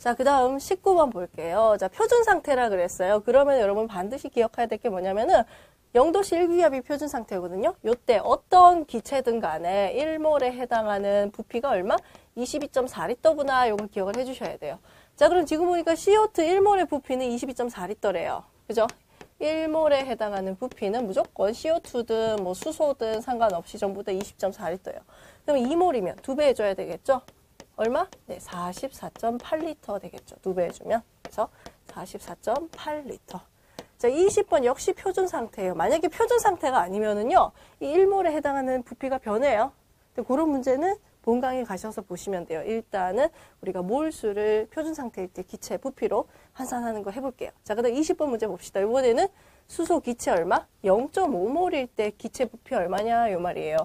자, 그 다음 19번 볼게요. 자, 표준 상태라 그랬어요. 그러면 여러분 반드시 기억해야 될 게 뭐냐면은 0도씨 일기압이 표준 상태거든요. 요때 어떤 기체든 간에 1몰에 해당하는 부피가 얼마? 22.4리터구나. 요걸 기억을 해주셔야 돼요. 자, 그럼 지금 보니까 CO2 1몰의 부피는 22.4리터래요. 그죠? 1몰에 해당하는 부피는 무조건 CO2든 뭐 수소든 상관없이 전부 다 20.4리터예요. 그럼 2몰이면 두 배 해줘야 되겠죠? 얼마? 네, 44.8리터 되겠죠. 두 배 해주면. 그래서 44.8리터. 자, 20번 역시 표준 상태예요. 만약에 표준 상태가 아니면은요, 이 1몰에 해당하는 부피가 변해요. 근데 그런 문제는 본강에 가셔서 보시면 돼요. 일단은 우리가 몰수를 표준 상태일 때 기체 부피로 환산하는 거 해볼게요. 자, 그 다음 20번 문제 봅시다. 이번에는 수소 기체 얼마? 0.5몰일 때 기체 부피 얼마냐? 요 말이에요.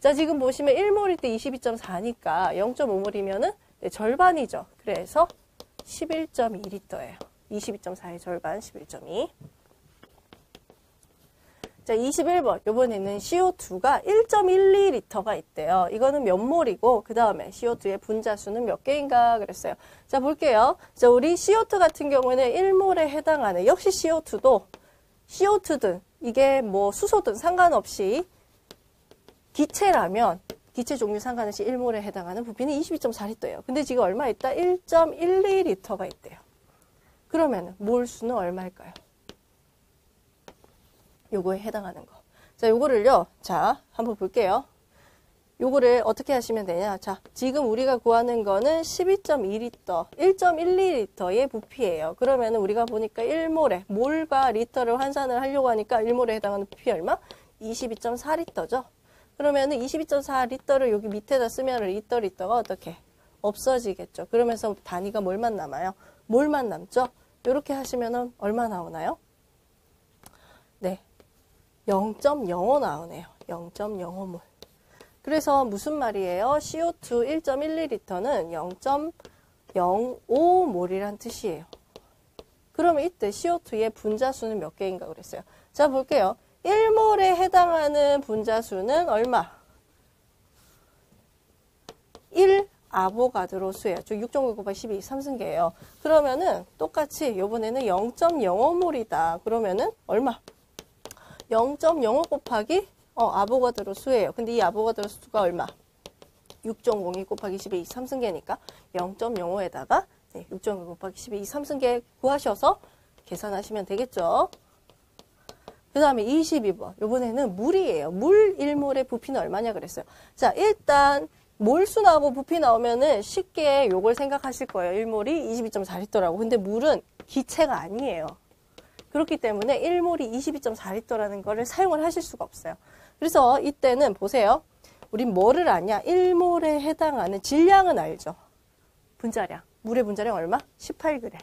자, 지금 보시면 1몰일 때 22.4니까 0.5몰이면은 네, 절반이죠. 그래서 11.2리터예요. 22.4의 절반 11.2. 자, 21번. 요번에는 CO2가 1.12리터가 있대요. 이거는 몇 몰이고, 그 다음에 CO2의 분자수는 몇 개인가 그랬어요. 자, 볼게요. 자, 우리 CO2 같은 경우에는 1몰에 해당하는, 역시 CO2도 CO2든, 이게 뭐 수소든 상관없이 기체라면, 기체 종류 상관없이 1몰에 해당하는 부피는 22.4리터예요. 근데 지금 얼마 있다? 1.12리터가 있대요. 그러면 몰 수는 얼마일까요? 요거에 해당하는 거. 자, 요거를요. 자, 한번 볼게요. 요거를 어떻게 하시면 되냐. 자, 지금 우리가 구하는 거는 12.2리터, 1.12리터의 부피예요. 그러면 우리가 보니까 1몰에, 몰과 리터를 환산을 하려고 하니까 1몰에 해당하는 부피 얼마? 22.4리터죠. 그러면은 22.4 리터를 여기 밑에다 쓰면 리터, 리터가 어떻게? 없어지겠죠. 그러면서 단위가 뭘만 남아요? 몰만 남죠? 이렇게 하시면은 얼마 나오나요? 네. 0.05 나오네요. 0.05몰. 그래서 무슨 말이에요? CO2 1.12리터는 0.05몰이란 뜻이에요. 그러면 이때 CO2의 분자수는 몇 개인가 그랬어요. 자, 볼게요. 1몰에 해당하는 분자수는 얼마? 1 아보가드로 수예요. 즉 6.9 곱하기 12 3승계예요. 그러면은 똑같이 이번에는 0.05몰이다. 그러면은 얼마? 0.05 곱하기 어, 아보가드로 수예요. 근데 이 아보가드로 수가 얼마? 6.02 곱하기 10의 2 3승계니까 0.05에다가 네, 6.2 곱하기 10의 2 3승계 구하셔서 계산하시면 되겠죠. 그 다음에 22번. 이번에는 물이에요. 물 1몰의 부피는 얼마냐 그랬어요. 자, 일단 몰수 나오고 부피 나오면은 쉽게 요걸 생각하실 거예요. 1몰이 22.4리터라고. 근데 물은 기체가 아니에요. 그렇기 때문에 1몰이 22.4리터라는 거를 사용을 하실 수가 없어요. 그래서 이때는 보세요. 우린 뭐를 아냐? 1몰에 해당하는 질량은 알죠. 분자량. 물의 분자량 얼마? 18g.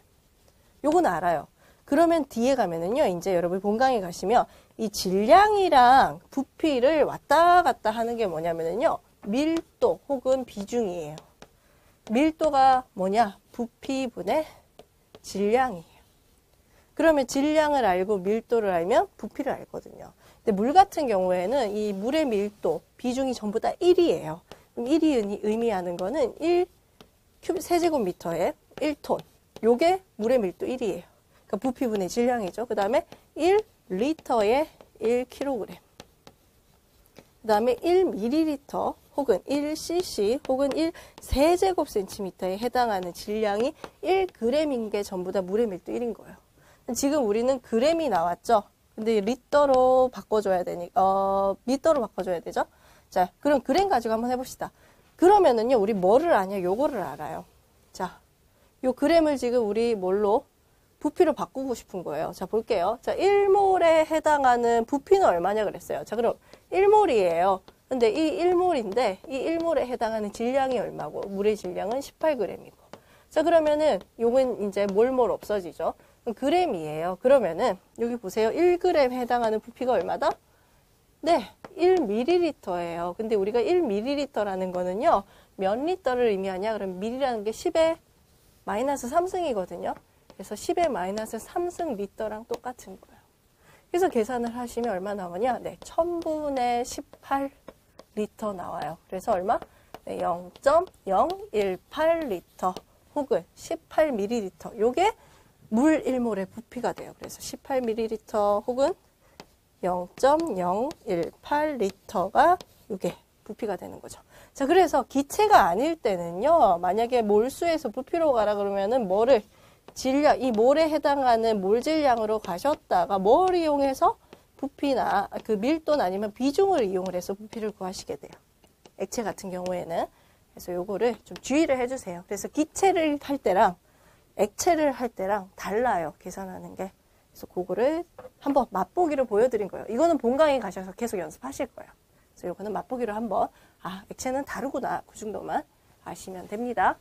요건 알아요. 그러면 뒤에 가면은요, 이제 여러분 본강에 가시면 이 질량이랑 부피를 왔다 갔다 하는 게 뭐냐면은요, 밀도 혹은 비중이에요. 밀도가 뭐냐? 부피분의 질량이에요. 그러면 질량을 알고 밀도를 알면 부피를 알거든요. 근데 물 같은 경우에는 이 물의 밀도, 비중이 전부 다 1이에요. 1이 의미하는 거는 1 큐브 세제곱미터에 1톤. 요게 물의 밀도 1이에요. 그러니까 부피분의 질량이죠. 그 다음에 1리터에 1kg. 그 다음에 1ml 혹은 1cc 혹은 1세제곱센티미터에 해당하는 질량이 1g인 게 전부 다 물의 밀도 1인 거예요. 지금 우리는 그램이 나왔죠. 근데 리터로 바꿔줘야 되니, 어, 미터로 바꿔줘야 되죠. 자, 그럼 그램 가지고 한번 해봅시다. 그러면은요, 우리 뭐를 아냐? 요거를 알아요. 자, 요 그램을 지금 우리 뭘로? 부피로 바꾸고 싶은 거예요. 자, 볼게요. 자, 1몰에 해당하는 부피는 얼마냐 그랬어요. 자, 그럼 1몰이에요. 근데 이 1몰인데 이 1몰에 해당하는 질량이 얼마고 물의 질량은 18g이고 자 그러면은 요건 이제 몰몰 없어지죠 그램이에요 그러면은 여기 보세요 1g 해당하는 부피가 얼마다? 네 1ml예요 근데 우리가 1ml라는 거는요 몇 리터를 의미하냐 그럼 밀이라는 게 10의 마이너스 3승이거든요 그래서 10의 마이너스 3승 리터랑 똑같은 거예요 그래서 계산을 하시면 얼마 나오냐 네 1000분의 18 리터 나와요. 그래서 얼마? 네, 0.018 리터 혹은 18ml. 요게 물 1몰의 부피가 돼요. 그래서 18ml 혹은 0.018 리터가 이게 부피가 되는 거죠. 자, 그래서 기체가 아닐 때는요, 만약에 몰수에서 부피로 가라 그러면은 뭐를 질량, 이 몰에 해당하는 몰 질량으로 가셨다가 뭘 이용해서 부피나 그 밀도나 아니면 비중을 이용을 해서 부피를 구하시게 돼요. 액체 같은 경우에는. 그래서 요거를 좀 주의를 해주세요. 그래서 기체를 할 때랑 액체를 할 때랑 달라요. 계산하는 게. 그래서 그거를 한번 맛보기를 보여드린 거예요. 이거는 본강에 가셔서 계속 연습하실 거예요. 그래서 이거는 맛보기로 한번 아 액체는 다르구나 그 정도만 아시면 됩니다.